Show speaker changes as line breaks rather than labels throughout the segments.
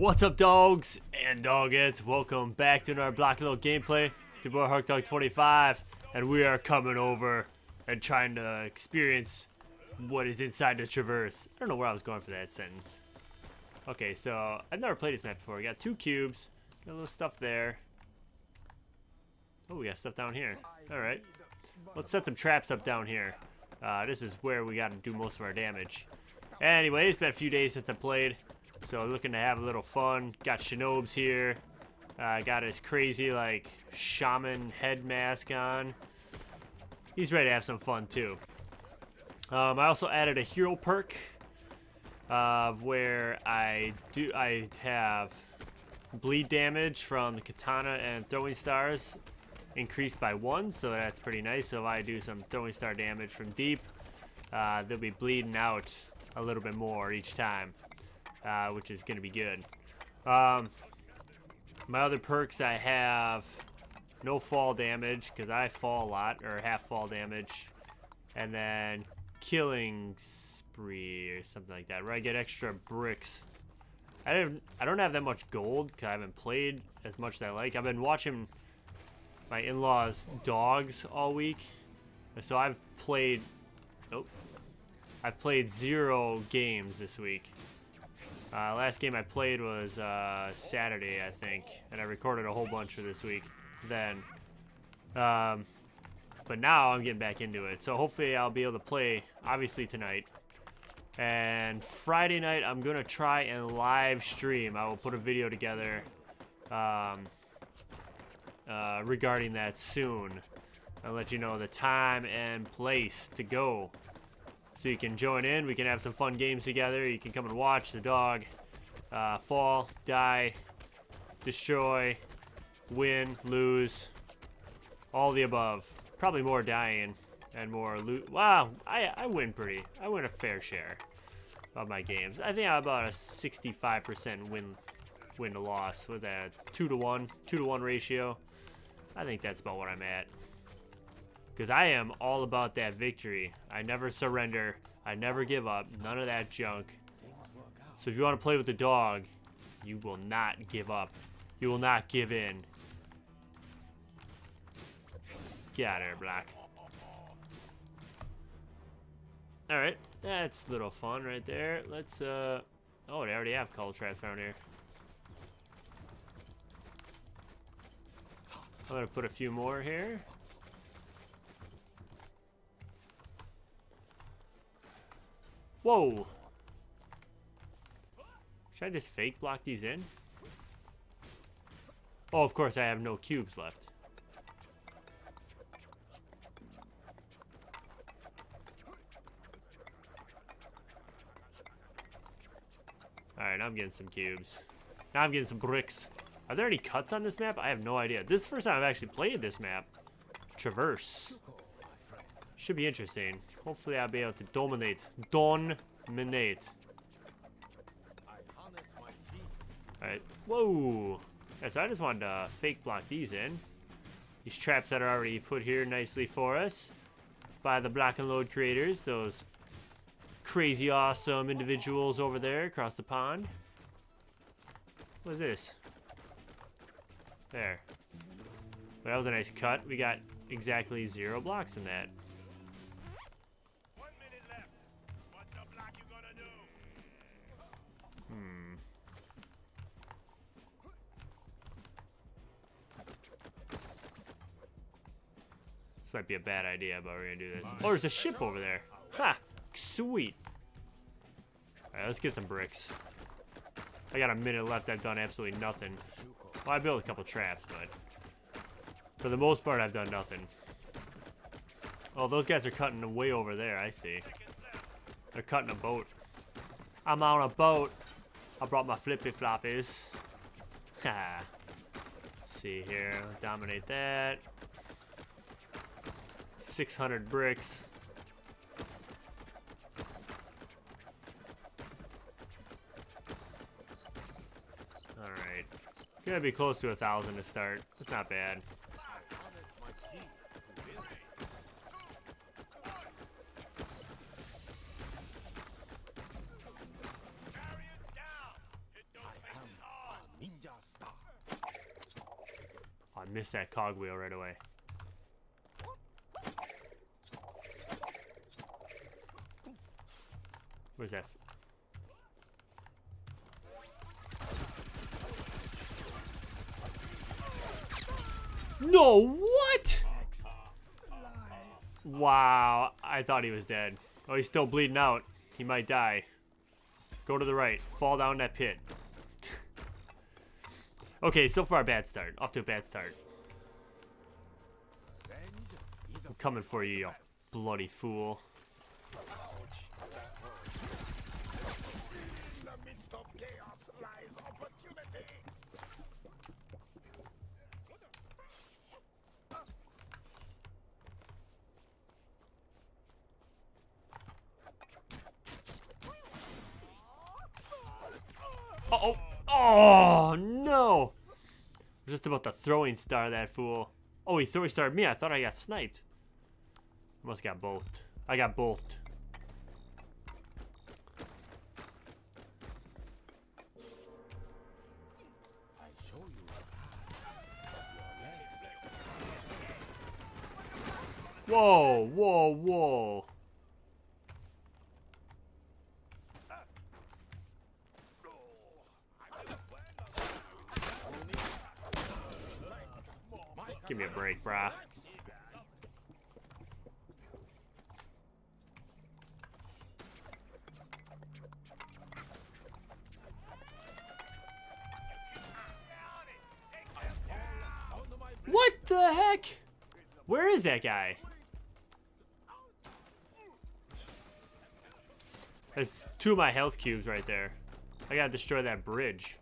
What's up, dogs and doggets? Welcome back to another Block N Load gameplay. It's your boy HarkDawg25, and we are coming over and trying to experience what is inside the Traverse. I don't know where I was going for that sentence. Okay, so I've never played this map before. We got two cubes, got a little stuff there. Oh, we got stuff down here. All right, let's set some traps up down here. Uh, this is where we got to do most of our damage. Anyway, it's been a few days since I played. So looking to have a little fun. Got Shinobes here. Uh, got his crazy like shaman head mask on. He's ready to have some fun too. Um, I also added a hero perk of uh, where I do I have bleed damage from the katana and throwing stars increased by one, so that's pretty nice. So if I do some throwing star damage from deep, uh, they'll be bleeding out a little bit more each time uh, which is going to be good. Um, my other perks, I have no fall damage, because I fall a lot, or half fall damage. And then killing spree or something like that, where I get extra bricks. I don't, I don't have that much gold, because I haven't played as much as I like. I've been watching my in-laws' dogs all week. So I've played, oh, I've played zero games this week. Uh, last game I played was uh, Saturday, I think, and I recorded a whole bunch for this week then. Um, but now I'm getting back into it, so hopefully I'll be able to play, obviously, tonight. And Friday night, I'm going to try and live stream. I will put a video together um, uh, regarding that soon. I'll let you know the time and place to go. So you can join in. We can have some fun games together. You can come and watch the dog uh, fall, die, destroy, win, lose, all the above. Probably more dying and more loot. Wow, I, I win pretty. I win a fair share of my games. I think I'm about a 65% win win to loss. With a Two to one, two to one ratio. I think that's about what I'm at. Because I am all about that victory. I never surrender. I never give up. None of that junk. So if you want to play with the dog, you will not give up. You will not give in. Get out of here, Black. Alright, that's a little fun right there. Let's, uh... Oh, they already have call traps down here. I'm gonna put a few more here. Whoa! Should I just fake block these in? Oh, of course I have no cubes left. Alright, I'm getting some cubes. Now I'm getting some bricks. Are there any cuts on this map? I have no idea. This is the first time I've actually played this map. Traverse. Should be interesting. Hopefully I'll be able to dominate. Dominate. Alright. Whoa! Yeah, so I just wanted to fake block these in. These traps that are already put here nicely for us by the Block N Load creators. Those crazy awesome individuals over there across the pond. What is this? There. That was a nice cut. We got exactly zero blocks in that. This might be a bad idea, but we're gonna do this. Oh, there's a ship over there. Ha! Sweet. Alright, let's get some bricks. I got a minute left. I've done absolutely nothing. Well, I built a couple traps, but for the most part, I've done nothing. Oh, those guys are cutting way over there. I see. They're cutting a boat. I'm on a boat. I brought my flippy floppies. Ha. See here. Dominate that. 600 bricks. Alright. Gonna be close to a thousand to start. It's not bad. I missed that cogwheel right away. Where's that? No, what? Wow, I thought he was dead. Oh, he's still bleeding out. He might die. Go to the right. Fall down that pit. okay, so far a bad start. Off to a bad start. I'm coming for you, you bloody fool. Uh oh. Oh, no. just about the throwing star that fool. Oh, he throwing starred me. I thought I got sniped. Must got both. I got both. Whoa, whoa, whoa. Brah. What the heck? Where is that guy? There's two of my health cubes right there. I gotta destroy that bridge.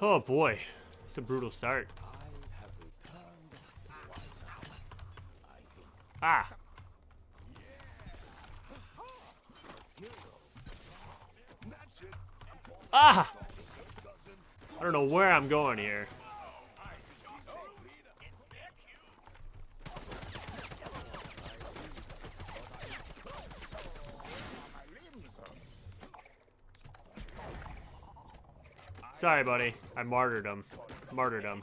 Oh boy. It's a brutal start. Ah! Ah! I don't know where I'm going here. Sorry, buddy. I martyred him. Martyred him.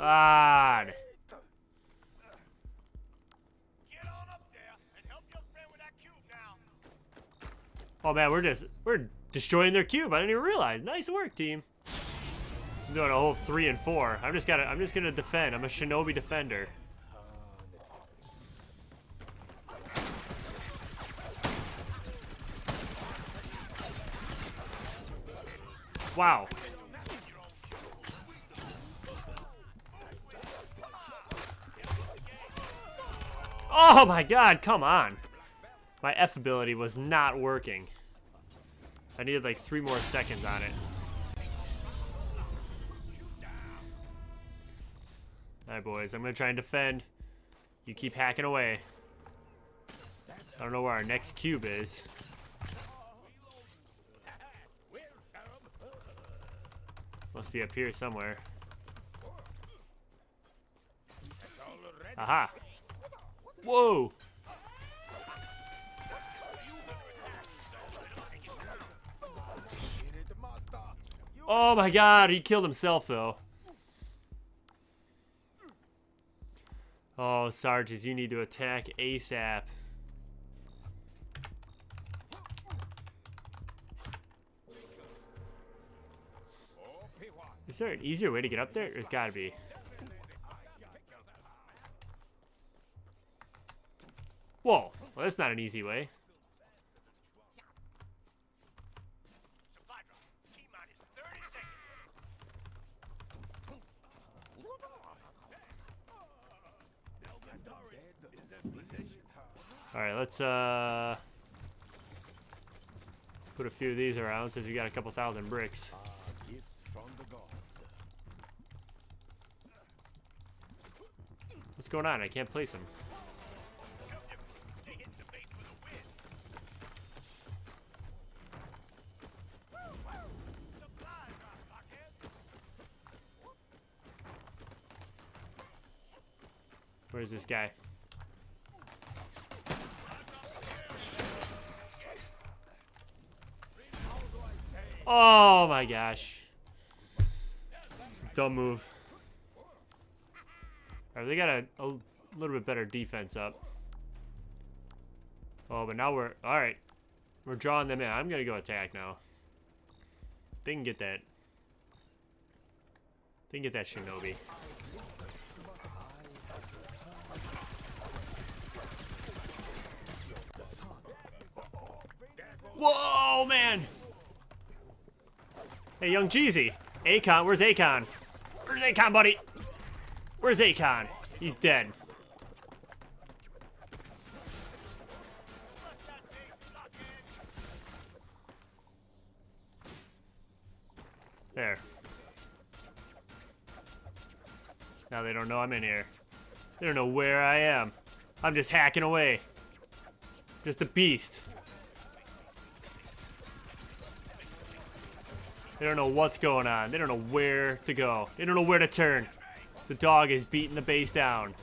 God. Oh man, we're just we're destroying their cube. I didn't even realize. Nice work, team. I'm doing a whole three and four. I'm just gonna I'm just gonna defend. I'm a shinobi defender. Wow. Oh my god, come on. My F ability was not working. I needed like three more seconds on it. Alright boys, I'm gonna try and defend. You keep hacking away. I don't know where our next cube is. Must be up here somewhere. Aha! Whoa! Oh my god, he killed himself though. Oh, Sarges, you need to attack ASAP. Is there an easier way to get up there? There's gotta be. Whoa, well that's not an easy way. Alright, let's uh put a few of these around since we got a couple thousand bricks. What's going on? I can't place him. Where's this guy? Oh my gosh. Dumb move. Right, they got a, a little bit better defense up. Oh, but now we're... Alright. We're drawing them in. I'm going to go attack now. They can get that. They can get that shinobi. Whoa, man! Hey, young Jeezy. Akon, where's Akon? Where's Akon, buddy? Where's Akon? He's dead. There. Now they don't know I'm in here. They don't know where I am. I'm just hacking away. Just a beast. They don't know what's going on. They don't know where to go. They don't know where to turn. The dog is beating the base down.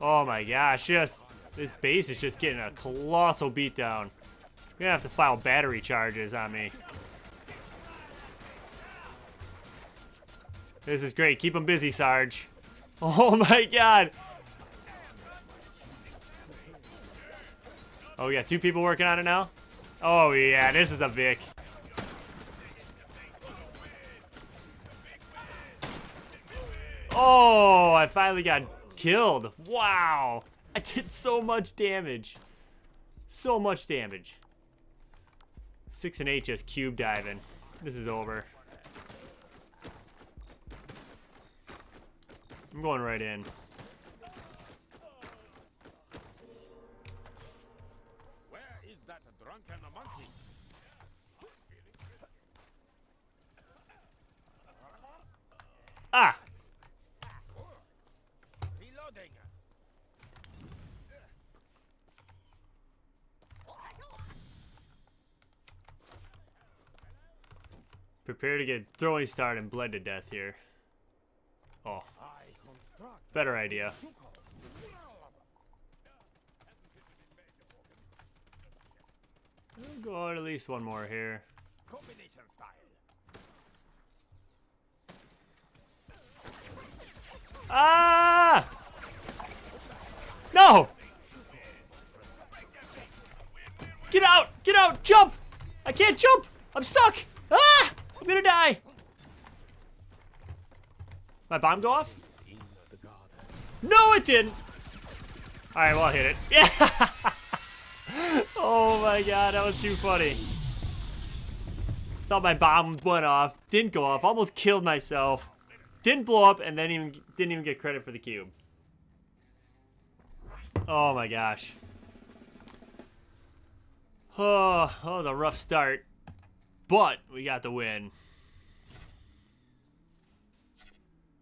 Oh my gosh, just this base is just getting a colossal beatdown. You're gonna have to file battery charges on me. This is great. Keep them busy, Sarge. Oh my god. Oh, got two people working on it now? Oh, yeah, this is a Vic. Oh, I finally got killed. Wow. I did so much damage. So much damage. Six and eight just cube diving. This is over. I'm going right in. Prepare to get throwing started and bled to death here. Oh. Better idea. We'll go at least one more here. Ah! No! Get out! Get out! Jump! I can't jump! I'm stuck! Ah! I'm gonna die! My bomb go off? No, it didn't! Alright, well, I'll hit it. Yeah! oh my god, that was too funny. Thought my bomb went off. Didn't go off. Almost killed myself. Didn't blow up and then even didn't even get credit for the cube. Oh my gosh. Oh, oh, the rough start. But we got the win.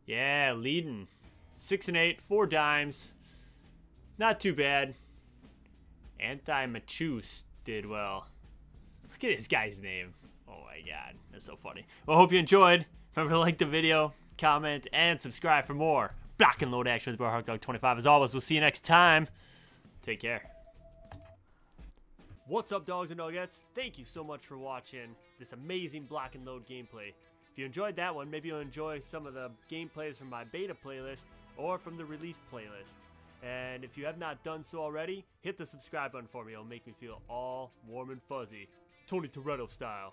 Yeah, leading. Six and eight, four dimes. Not too bad. Anti-Machus did well. Look at this guy's name. Oh my god, that's so funny. Well, hope you enjoyed. Remember to like the video, comment, and subscribe for more Block N Load action with Bro Dog 25. As always, we'll see you next time. Take care. What's up, dogs and nuggets? Thank you so much for watching this amazing Block N Load gameplay. If you enjoyed that one, maybe you'll enjoy some of the gameplays from my beta playlist or from the release playlist. And if you have not done so already, hit the subscribe button for me. It'll make me feel all warm and fuzzy. Tony Toretto style.